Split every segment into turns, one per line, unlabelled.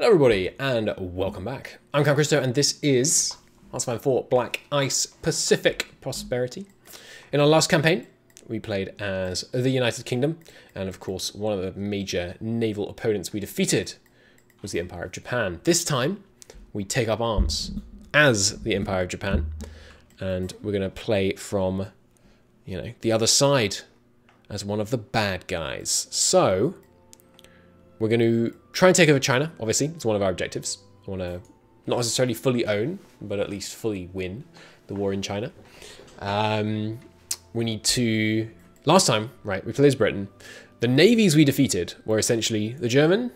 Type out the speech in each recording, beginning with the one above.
Hello everybody and welcome back. I'm Count Cristo and this is Hearts of Iron 4 Black Ice Pacific Prosperity. In our last campaign we played as the United Kingdom and of course one of the major naval opponents we defeated was the Empire of Japan. This time we take up arms as the Empire of Japan and we're going to play from you know the other side as one of the bad guys. So we're going to try and take over China, obviously. It's one of our objectives. I want to not necessarily fully own, but at least fully win the war in China. Um, we need to... Last time, right, we played as Britain. The navies we defeated were essentially the German,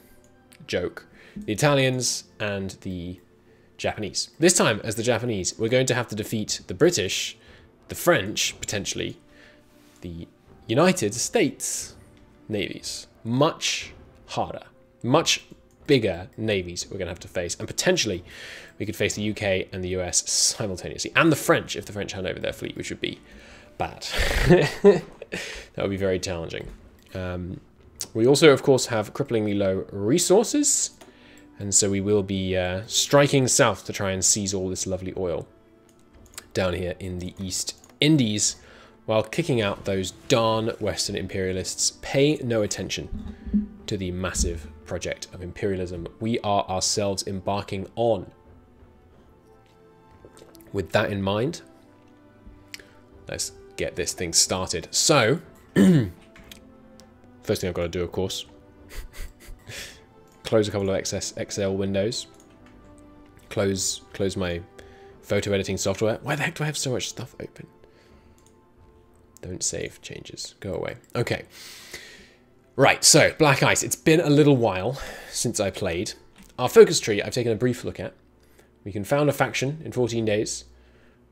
joke, the Italians, and the Japanese. This time, as the Japanese, we're going to have to defeat the British, the French, potentially, the United States navies. Much harder. Much bigger navies we're going to have to face. And potentially we could face the UK and the US simultaneously. And the French, if the French hand over their fleet, which would be bad. that would be very challenging. Um, we also, of course, have cripplingly low resources. And so we will be uh, striking south to try and seize all this lovely oil down here in the East Indies while kicking out those darn Western imperialists. Pay no attention to the massive project of imperialism we are ourselves embarking on. With that in mind, let's get this thing started. So, first thing I've got to do, of course, close a couple of excess Excel windows, close close my photo editing software. Why the heck do I have so much stuff open? Don't save changes. Go away. Okay. Right, so Black Ice. It's been a little while since I played. Our focus tree I've taken a brief look at. We can found a faction in 14 days.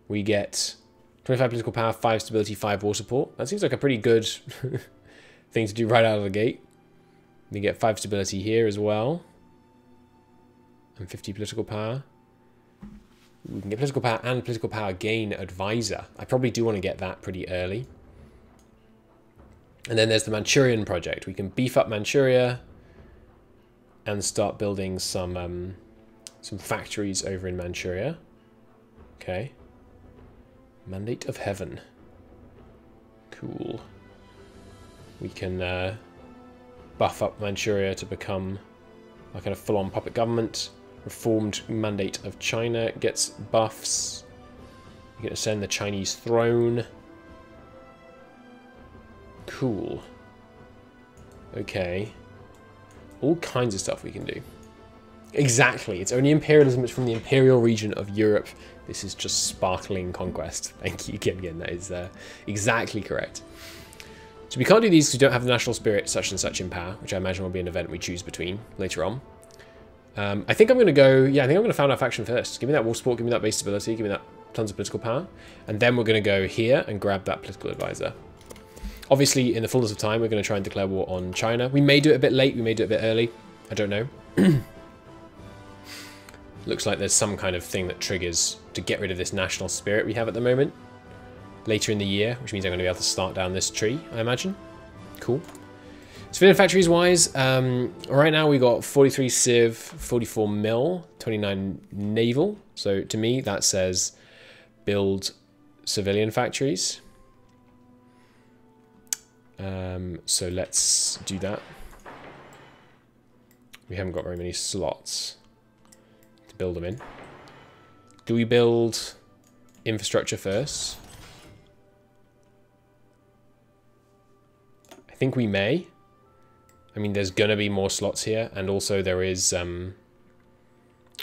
We get 25 political power, 5 stability, 5 war support. That seems like a pretty good thing to do right out of the gate. We get 5 stability here as well. And 50 political power. We can get political power and political power gain advisor. I probably do want to get that pretty early. And then there's the Manchurian project. We can beef up Manchuria and start building some um, some factories over in Manchuria. Okay. Mandate of Heaven. Cool. We can uh, buff up Manchuria to become a kind of full-on puppet government. Reformed Mandate of China gets buffs. We can ascend the Chinese throne. Cool. Okay. All kinds of stuff we can do. Exactly. It's only imperialism. It's from the imperial region of Europe. This is just sparkling conquest. Thank you, Again, That is uh, exactly correct. So we can't do these because we don't have the national spirit such and such in power, which I imagine will be an event we choose between later on. Um, I think I'm going to go... Yeah, I think I'm going to found our faction first. Give me that war support. Give me that base stability. Give me that tons of political power. And then we're going to go here and grab that political advisor. Obviously, in the fullness of time, we're going to try and declare war on China. We may do it a bit late, we may do it a bit early. I don't know. Looks like there's some kind of thing that triggers to get rid of this national spirit we have at the moment. Later in the year, which means I'm going to be able to start down this tree, I imagine. Cool. Civilian factories wise, um, right now we've got 43 civ, 44 mil, 29 naval. So to me, that says build civilian factories. Um, so let's do that. We haven't got very many slots to build them in. Do we build infrastructure first? I think we may. I mean, there's going to be more slots here, and also there is um,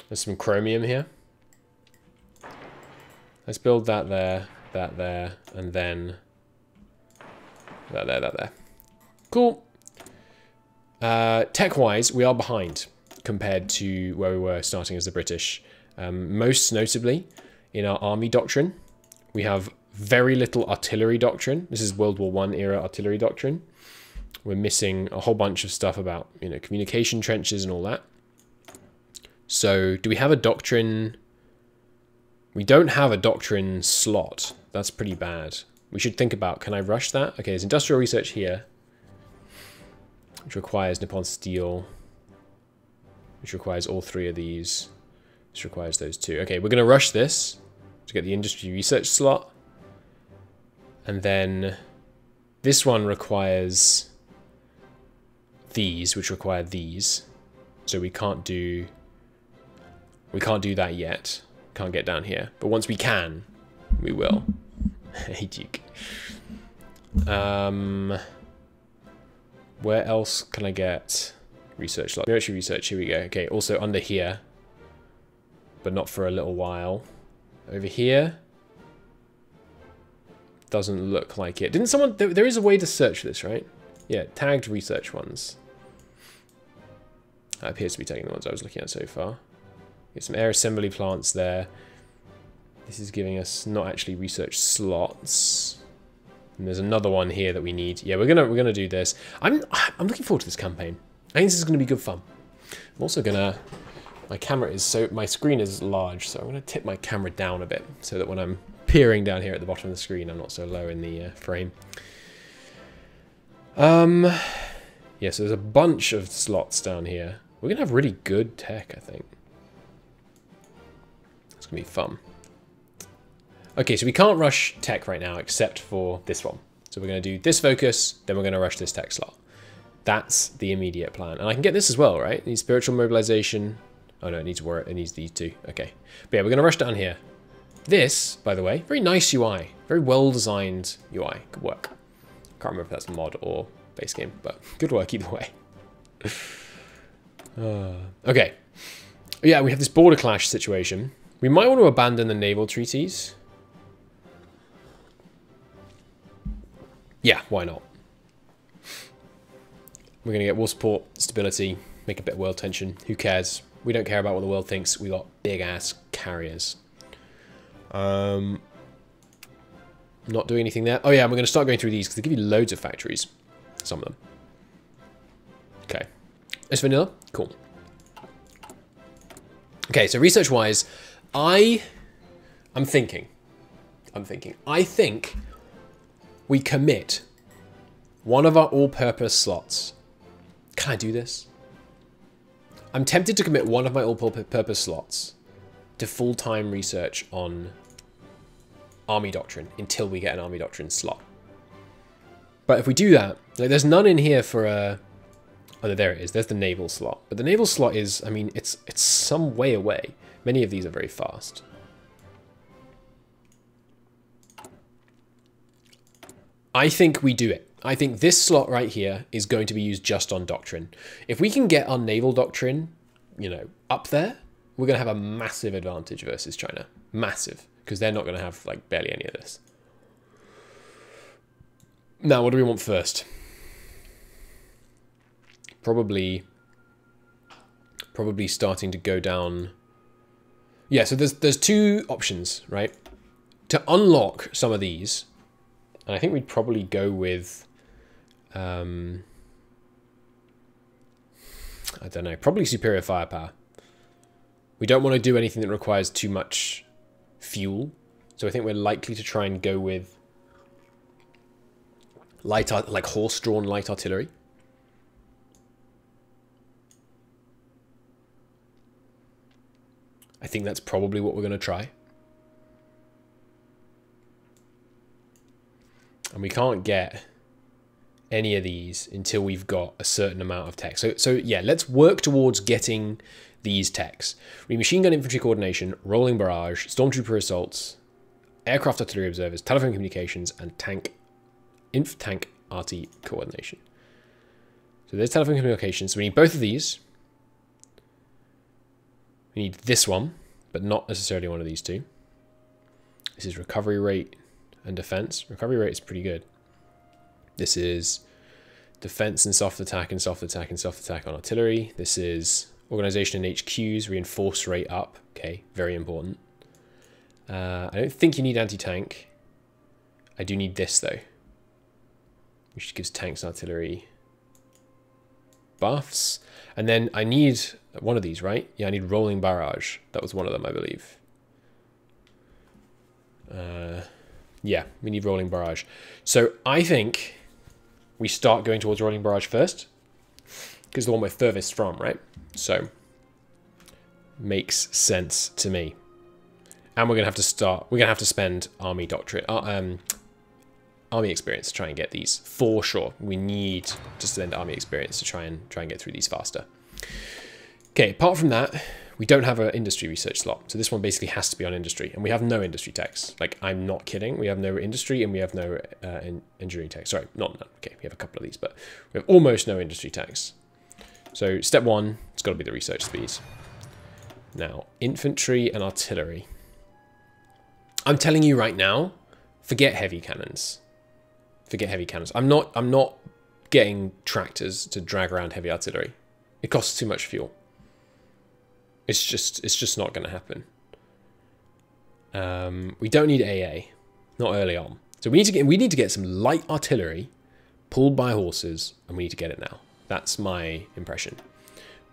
there's some chromium here. Let's build that there, that there, and then that there, that there. Cool. Uh, Tech-wise, we are behind compared to where we were starting as the British. Um, most notably, in our army doctrine, we have very little artillery doctrine. This is World War One era artillery doctrine. We're missing a whole bunch of stuff about you know communication trenches and all that. So, do we have a doctrine? We don't have a doctrine slot. That's pretty bad we should think about, can I rush that? Okay, there's industrial research here, which requires Nippon Steel. which requires all three of these. This requires those two. Okay, we're going to rush this to get the industry research slot. And then this one requires these, which require these. So we can't do we can't do that yet. Can't get down here. But once we can, we will. hey, Duke. Um, where else can I get research? Maybe actually research. Here we go. Okay, also under here, but not for a little while. Over here, doesn't look like it. Didn't someone... There, there is a way to search this, right? Yeah, tagged research ones. That appears to be taking the ones I was looking at so far. Get some air assembly plants there. This is giving us not actually research slots. And there's another one here that we need. Yeah, we're gonna we're gonna do this. I'm I'm looking forward to this campaign. I think this is gonna be good fun. I'm also gonna my camera is so my screen is large, so I'm gonna tip my camera down a bit so that when I'm peering down here at the bottom of the screen, I'm not so low in the uh, frame. Um, yeah, so there's a bunch of slots down here. We're gonna have really good tech, I think. It's gonna be fun. Okay, so we can't rush tech right now except for this one. So we're going to do this focus, then we're going to rush this tech slot. That's the immediate plan. And I can get this as well, right? It needs spiritual mobilization. Oh no, it needs work. It needs these two. Okay. But yeah, we're going to rush down here. This, by the way, very nice UI. Very well-designed UI. Good work. Can't remember if that's mod or base game, but good work either way. uh, okay. Yeah, we have this border clash situation. We might want to abandon the naval treaties. Yeah, why not? We're going to get war support, stability, make a bit of world tension. Who cares? We don't care about what the world thinks. We got big ass carriers. Um, not doing anything there. Oh yeah, we're going to start going through these because they give you loads of factories. Some of them. Okay. It's vanilla? Cool. Okay, so research-wise, I... I'm thinking. I'm thinking. I think we commit one of our all-purpose slots. Can I do this? I'm tempted to commit one of my all-purpose slots to full-time research on Army Doctrine until we get an Army Doctrine slot. But if we do that, like, there's none in here for a... Oh, there it is. There's the naval slot. But the naval slot is, I mean, it's it's some way away. Many of these are very fast. I think we do it. I think this slot right here is going to be used just on Doctrine. If we can get our Naval Doctrine, you know, up there, we're going to have a massive advantage versus China. Massive. Because they're not going to have, like, barely any of this. Now, what do we want first? Probably... Probably starting to go down... Yeah, so there's, there's two options, right? To unlock some of these, and I think we'd probably go with, um, I don't know, probably superior firepower. We don't want to do anything that requires too much fuel. So I think we're likely to try and go with light, like horse-drawn light artillery. I think that's probably what we're going to try. And we can't get any of these until we've got a certain amount of tech. So, so yeah, let's work towards getting these techs. We machine gun infantry coordination, rolling barrage, stormtrooper assaults, aircraft artillery observers, telephone communications, and tank inf tank RT coordination. So there's telephone communications. We need both of these. We need this one, but not necessarily one of these two. This is recovery rate, and defense. Recovery rate is pretty good. This is defense and soft attack and soft attack and soft attack on artillery. This is organization and HQs, reinforce rate up. Okay, very important. Uh, I don't think you need anti-tank. I do need this though, which gives tanks artillery buffs. And then I need one of these, right? Yeah, I need rolling barrage. That was one of them, I believe. Uh, yeah, we need Rolling Barrage. So I think we start going towards Rolling Barrage first, because the one we're furthest from, right? So makes sense to me. And we're going to have to start, we're going to have to spend army doctrine, uh, um, army experience to try and get these for sure. We need to spend army experience to try and try and get through these faster. Okay, apart from that, we don't have an industry research slot. So this one basically has to be on industry. And we have no industry techs. Like, I'm not kidding. We have no industry and we have no uh, engineering. Sorry, not none. Okay, we have a couple of these, but we have almost no industry techs. So step one, it's got to be the research speeds. Now, infantry and artillery. I'm telling you right now, forget heavy cannons. Forget heavy cannons. I'm not I'm not getting tractors to drag around heavy artillery. It costs too much fuel. It's just it's just not going to happen. Um, we don't need AA, not early on. So we need to get we need to get some light artillery pulled by horses, and we need to get it now. That's my impression.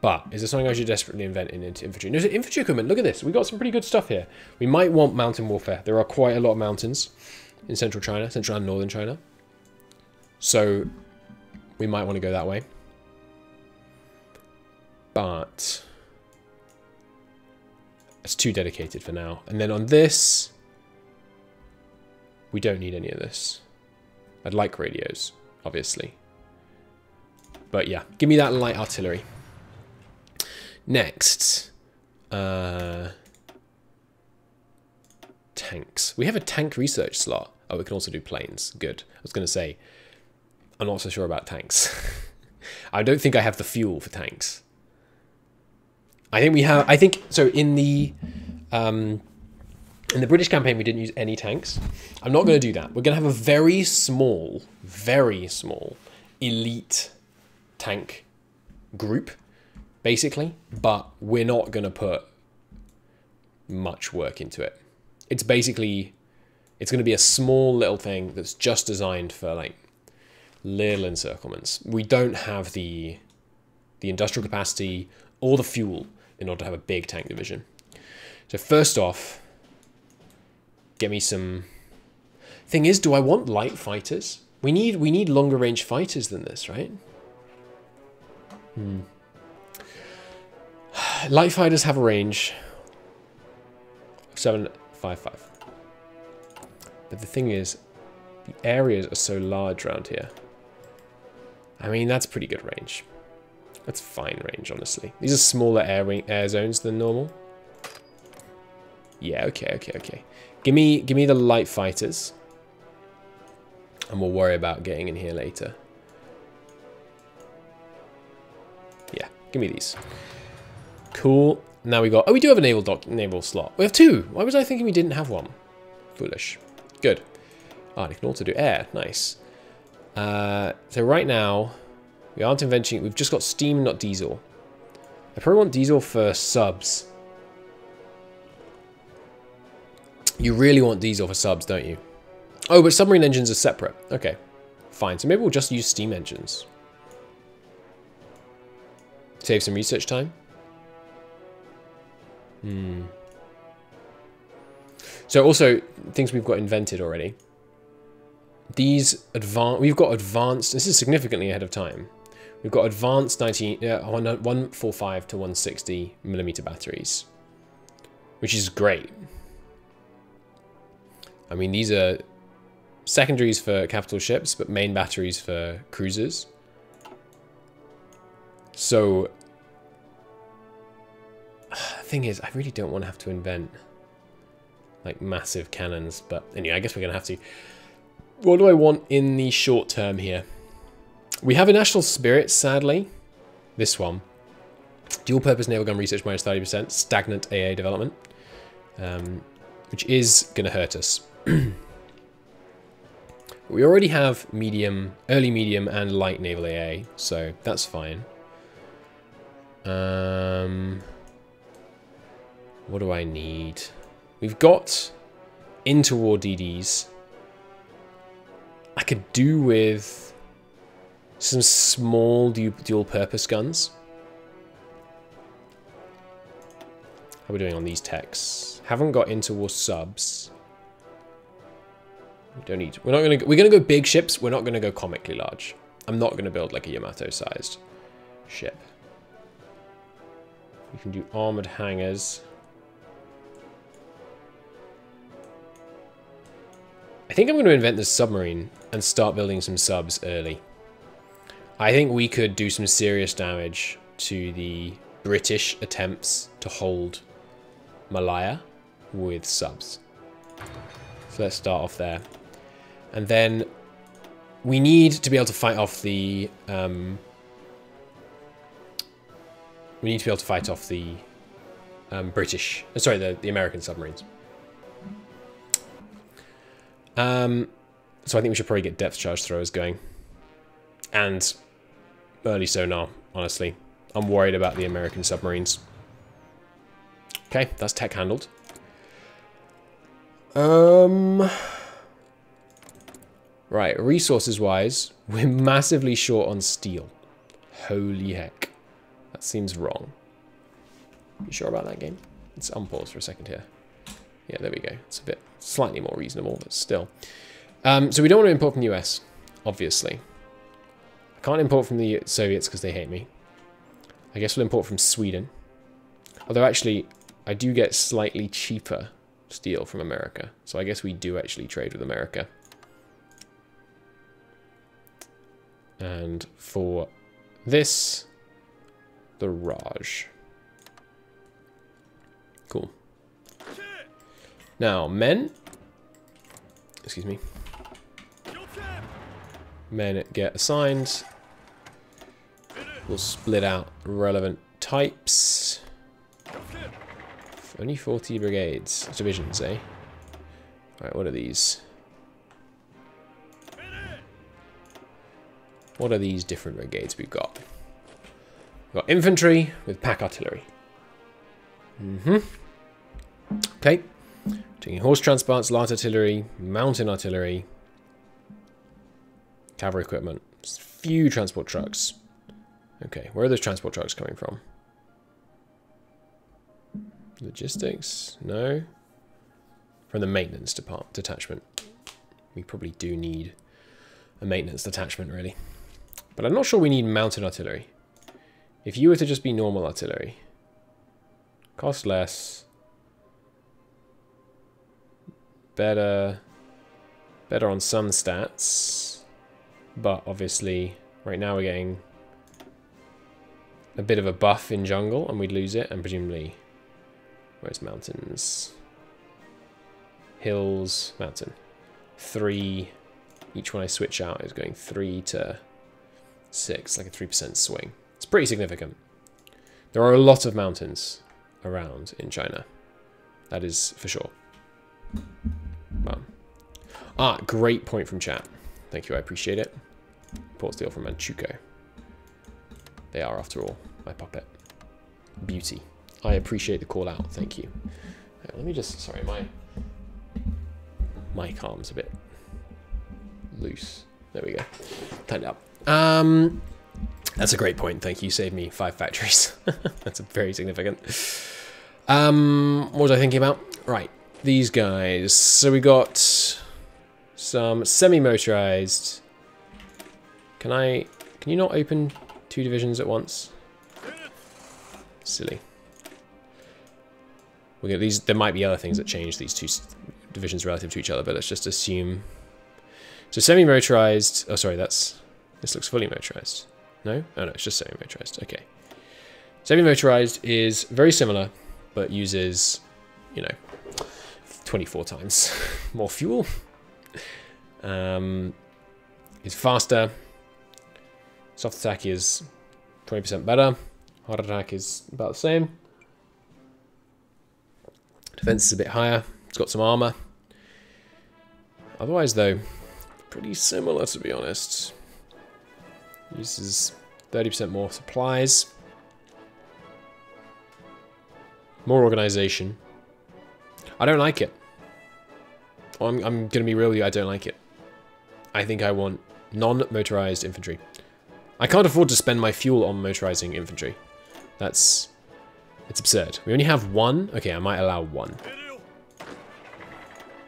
But is there something I should desperately invent in infantry? No, infantry equipment. Look at this. We got some pretty good stuff here. We might want mountain warfare. There are quite a lot of mountains in central China, central and northern China. So we might want to go that way. But it's too dedicated for now. And then on this, we don't need any of this. I'd like radios, obviously. But yeah, give me that light artillery. Next, uh, tanks. We have a tank research slot. Oh, we can also do planes. Good. I was going to say, I'm not so sure about tanks. I don't think I have the fuel for tanks. I think we have. I think so. In the um, in the British campaign, we didn't use any tanks. I'm not going to do that. We're going to have a very small, very small, elite tank group basically, but we're not going to put much work into it. It's basically, it's going to be a small little thing that's just designed for like little encirclements. We don't have the the industrial capacity or the fuel in order to have a big tank division. So first off, get me some... Thing is, do I want light fighters? We need we need longer range fighters than this, right? Hmm. Light fighters have a range of 755. But the thing is, the areas are so large around here. I mean, that's pretty good range. That's fine range, honestly. These are smaller air, air zones than normal. Yeah, okay, okay, okay. Give me, give me the light fighters. And we'll worry about getting in here later. Yeah, give me these. Cool. Now we got... Oh, we do have a naval dock, naval slot. We have two. Why was I thinking we didn't have one? Foolish. Good. Ah, oh, they can also do air. Nice. Uh, so right now, we aren't inventing... We've just got steam, not diesel. I probably want diesel for subs. You really want diesel for subs, don't you? Oh, but submarine engines are separate. Okay, fine. So maybe we'll just use steam engines. Save some research time. Hmm. So also, things we've got invented already. These advanced, we've got advanced, this is significantly ahead of time. We've got advanced 19, uh, 145 to 160 millimeter batteries, which is great. I mean, these are secondaries for capital ships, but main batteries for cruisers. So thing is, I really don't want to have to invent like massive cannons, but anyway, I guess we're going to have to. What do I want in the short term here? We have a national spirit, sadly. This one. Dual purpose naval gun research minus 30%, stagnant AA development, um, which is going to hurt us. we already have medium, early medium and light naval AA, so that's fine. Um, what do I need? We've got interwar DDs. I could do with some small dual purpose guns. How are we doing on these techs? Haven't got interwar subs. We don't need. We're not gonna. We're gonna go big ships. We're not gonna go comically large. I'm not gonna build like a Yamato-sized ship. We can do armored hangars. I think I'm going to invent the submarine and start building some subs early. I think we could do some serious damage to the British attempts to hold Malaya with subs. So let's start off there. And then we need to be able to fight off the... Um, we need to be able to fight off the um, British... Uh, sorry, the, the American submarines. Um, so I think we should probably get depth charge throwers going. And early sonar, honestly. I'm worried about the American submarines. Okay, that's tech handled. Um, right, resources-wise, we're massively short on steel. Holy heck. That seems wrong. You sure about that game? Let's unpause for a second here. Yeah, there we go. It's a bit slightly more reasonable, but still. Um, so we don't want to import from the US, obviously. Can't import from the Soviets because they hate me. I guess we'll import from Sweden. Although actually, I do get slightly cheaper steel from America. So I guess we do actually trade with America. And for this, the Raj. Cool. Now, men. Excuse me. Men get assigned. We'll split out relevant types. Only 40 brigades. Divisions, eh? Right, what are these? What are these different brigades we've got? We've got infantry with pack artillery. Mm-hmm. Okay. Taking horse transports, light artillery, mountain artillery, cavalry equipment. Few transport trucks. Okay, where are those transport trucks coming from? Logistics? No. From the maintenance department detachment. We probably do need a maintenance detachment, really. But I'm not sure we need mountain artillery. If you were to just be normal artillery, cost less, better, better on some stats, but obviously right now we're getting a bit of a buff in jungle and we'd lose it and presumably where's mountains? Hills mountain. Three each one I switch out is going three to six like a three percent swing. It's pretty significant. There are a lot of mountains around in China. That is for sure. Wow. ah great point from chat. Thank you I appreciate it. Port steel from Manchukuo they are, after all, my puppet. Beauty. I appreciate the call out. Thank you. let me just, sorry, my mic arm's a bit loose. There we go. Tighten up. Um, that's a great point. Thank you. Saved me five factories. that's very significant. Um, what was I thinking about? Right, these guys. So we got some semi-motorized. Can I? Can you not open two divisions at once. Silly. we these. There might be other things that change these two divisions relative to each other, but let's just assume. So semi-motorized. Oh, sorry, that's this looks fully motorized. No, oh no, it's just semi-motorized. Okay. Semi-motorized is very similar, but uses, you know, 24 times more fuel. Um, is faster, Soft attack is 20% better. Hard attack is about the same. Defense is a bit higher. It's got some armor. Otherwise, though, pretty similar to be honest. Uses 30% more supplies. More organization. I don't like it. I'm, I'm going to be real with you, I don't like it. I think I want non-motorized infantry. I can't afford to spend my fuel on motorizing infantry. That's... It's absurd. We only have one? Okay, I might allow one.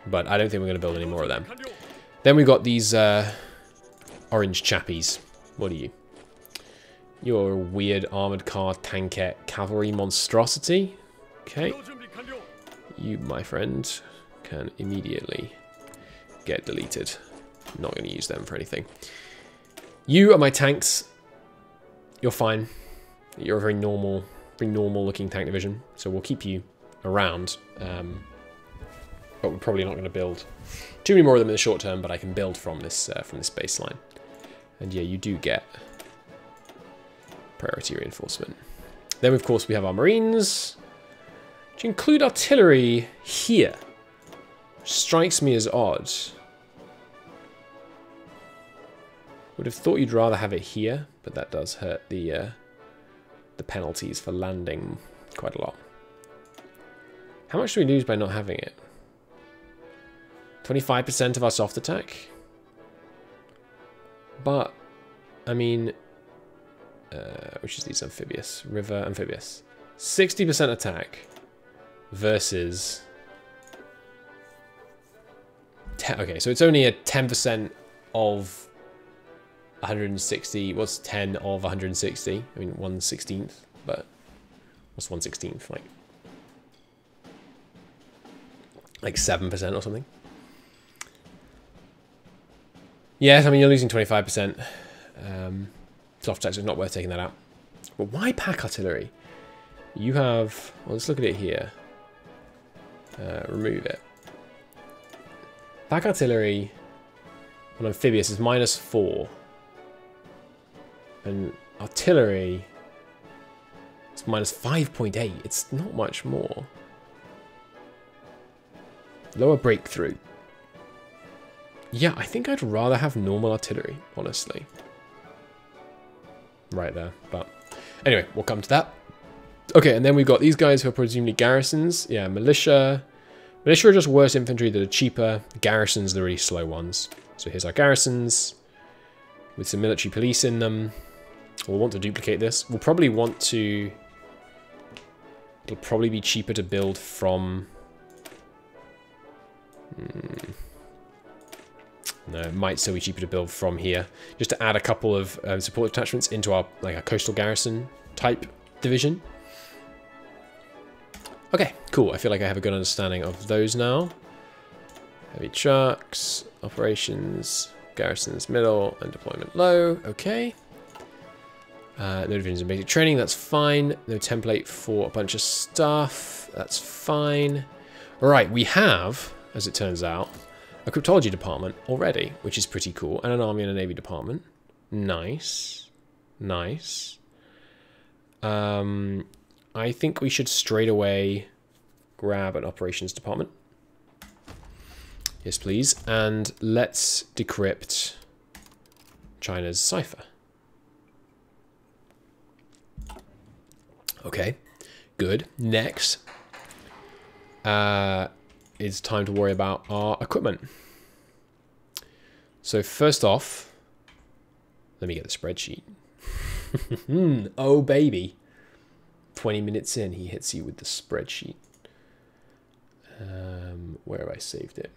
But I don't think we're going to build any more of them. Then we got these uh, orange chappies. What are you? You're a weird armored car tankette cavalry monstrosity. Okay. You, my friend, can immediately get deleted. Not going to use them for anything. You are my tanks. You're fine. You're a very normal, very normal looking tank division. So we'll keep you around. Um, but we're probably not going to build too many more of them in the short term. But I can build from this uh, from this baseline. And yeah, you do get priority reinforcement. Then, of course, we have our marines, which include artillery here. Strikes me as odd. Would have thought you'd rather have it here, but that does hurt the uh, the penalties for landing quite a lot. How much do we lose by not having it? 25% of our soft attack? But, I mean, uh, which is these amphibious, river amphibious. 60% attack versus... okay, so it's only a 10% of 160, what's 10 of 160? I mean, 1 16th, but what's 1 16th? Like, like 7% or something? Yes, I mean, you're losing 25%. Um, soft text is not worth taking that out. But why pack artillery? You have, well, let's look at it here. Uh, remove it. Pack artillery on amphibious is minus 4. And artillery is minus 5.8. It's not much more. Lower breakthrough. Yeah, I think I'd rather have normal artillery, honestly. Right there, but anyway, we'll come to that. Okay, and then we've got these guys who are presumably garrisons. Yeah, militia. Militia are just worse infantry that are cheaper. Garrisons are the really slow ones. So here's our garrisons with some military police in them. We'll want to duplicate this. We'll probably want to... It'll probably be cheaper to build from... Hmm. No, it might still be cheaper to build from here. Just to add a couple of um, support attachments into our like a coastal garrison type division. Okay, cool. I feel like I have a good understanding of those now. Heavy trucks, operations, garrisons middle, and deployment low. Okay. Uh, no divisions in basic training, that's fine. No template for a bunch of stuff, that's fine. All right, we have, as it turns out, a cryptology department already, which is pretty cool, and an army and a navy department. Nice. Nice. Um, I think we should straight away grab an operations department. Yes, please. And let's decrypt China's cipher. Okay, good. Next, uh, it's time to worry about our equipment. So first off, let me get the spreadsheet. oh, baby. 20 minutes in, he hits you with the spreadsheet. Um, where have I saved it?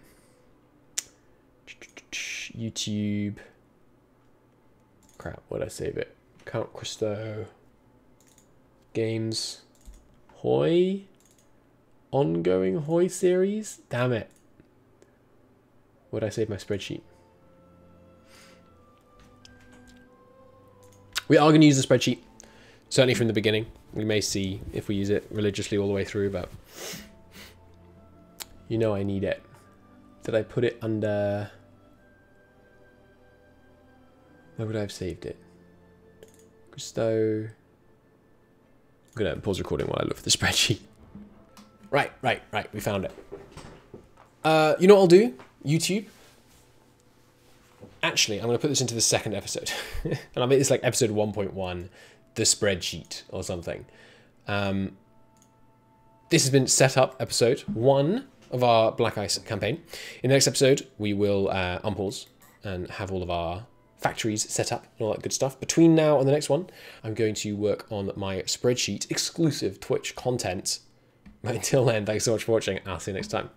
YouTube. Crap, where'd I save it? Count Cristo. Games. Hoi? ongoing Hoi series? Damn it. Would I save my spreadsheet? We are going to use the spreadsheet, certainly from the beginning. We may see if we use it religiously all the way through, but you know I need it. Did I put it under... Where would I have saved it? Cristo... I'm to pause recording while I look for the spreadsheet. Right, right, right. We found it. Uh, you know what I'll do? YouTube. Actually, I'm to put this into the second episode. and I'll make this like episode 1.1, the spreadsheet or something. Um, this has been set up episode one of our Black Ice campaign. In the next episode, we will uh, unpause and have all of our factories set up and all that good stuff. Between now and the next one, I'm going to work on my spreadsheet exclusive Twitch content Until then, thanks so much for watching. I'll see you next time.